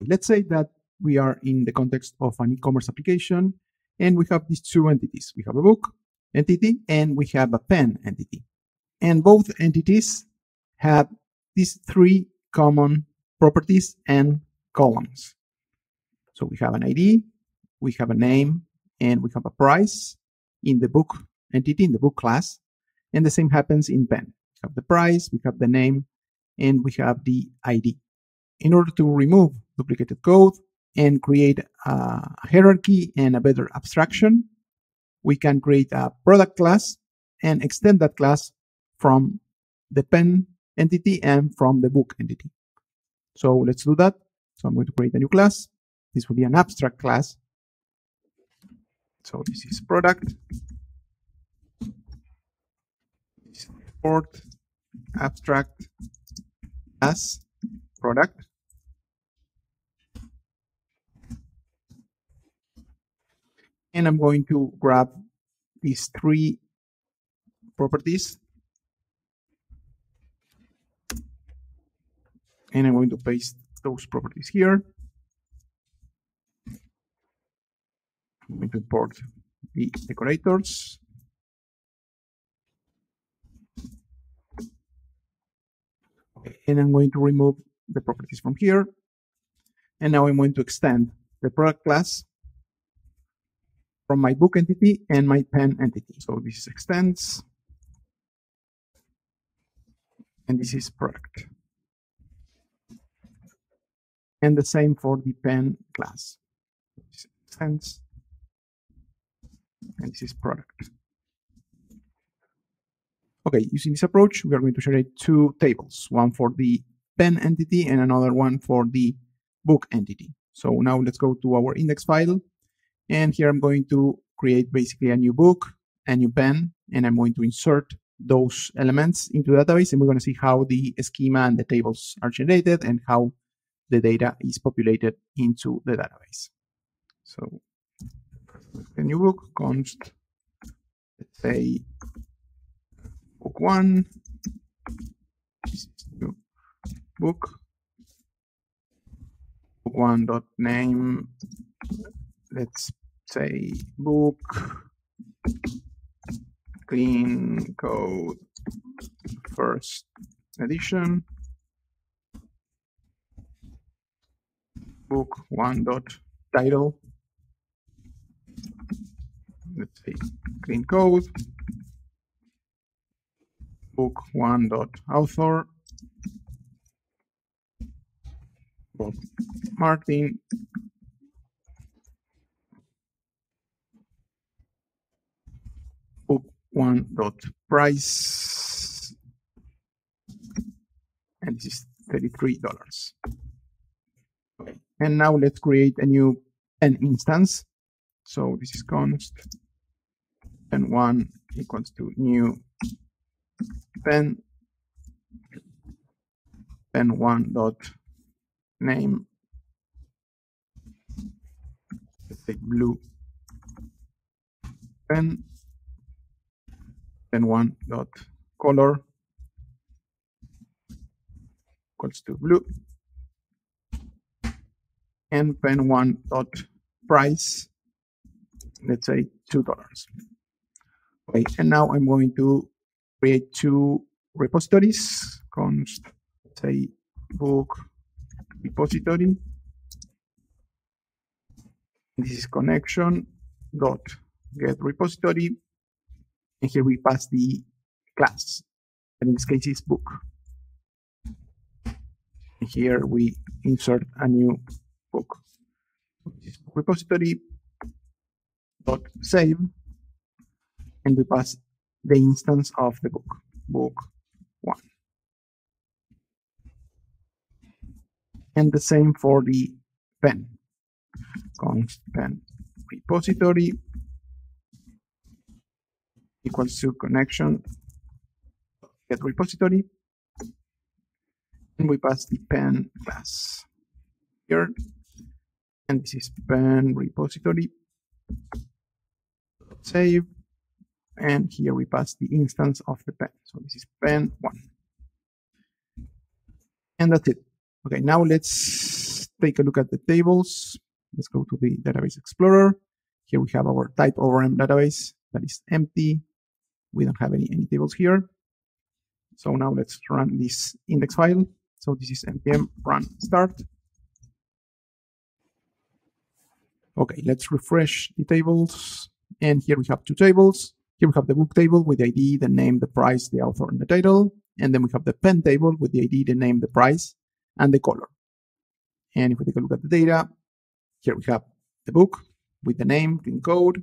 Let's say that we are in the context of an e-commerce application and we have these two entities. We have a book entity and we have a pen entity. And both entities have these three common properties and columns. So we have an ID, we have a name, and we have a price in the book entity, in the book class. And the same happens in pen. We have the price, we have the name, and we have the ID. In order to remove duplicated code and create a hierarchy and a better abstraction, we can create a product class and extend that class from the pen entity and from the book entity. So let's do that. So I'm going to create a new class. This will be an abstract class. So this is product. Import abstract as product. And I'm going to grab these three properties and I'm going to paste those properties here. I'm going to import the decorators. And I'm going to remove the properties from here. And now I'm going to extend the product class from my book entity and my pen entity. So this is extends, and this is product. And the same for the pen class. This extends, and this is product. Okay, using this approach, we are going to generate two tables, one for the pen entity and another one for the book entity. So now let's go to our index file and here I'm going to create basically a new book, a new pen, and I'm going to insert those elements into the database. And we're going to see how the schema and the tables are generated and how the data is populated into the database. So the new book const, let's say book one, book, book one dot name let's say book clean code first edition. Book one dot title. Let's say clean code. Book one dot author. Book martin one dot. price. And this is $33 okay. and now let's create a new pen instance. So this is const. Pen one equals to new pen. Pen one dot name. Let's say blue pen then one dot color equals to blue. And pen one dot price let's say two dollars. Okay and now i'm going to create two repositories. Const say book repository. This is connection dot get repository and here we pass the class. And in this case, it's book. And here we insert a new book. Repository dot save, and we pass the instance of the book, book one. And the same for the pen. const pen repository equals to connection get repository. And we pass the pen class here. And this is pen repository. Save. And here we pass the instance of the pen. So this is pen one. And that's it. Okay now let's take a look at the tables. Let's go to the Database Explorer. Here we have our type ORM database that is empty. We don't have any, any tables here. So now let's run this index file. So this is npm run start. Okay, let's refresh the tables. And here we have two tables. Here we have the book table with the ID, the name, the price, the author, and the title. And then we have the pen table with the ID, the name, the price, and the color. And if we take a look at the data, here we have the book with the name, clean code,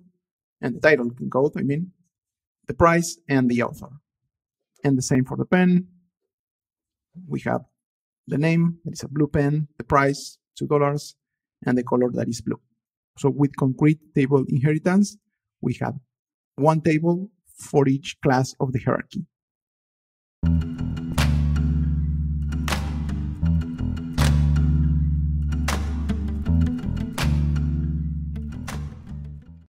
and the title, clean code, I mean, the price, and the author. And the same for the pen. We have the name, that is a blue pen, the price, $2, and the color that is blue. So with concrete table inheritance, we have one table for each class of the hierarchy.